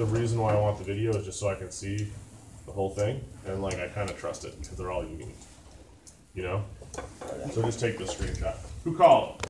the reason why I want the video is just so I can see the whole thing, and like I kind of trust it because they're all unique. You know. So just take the screenshot. Who called?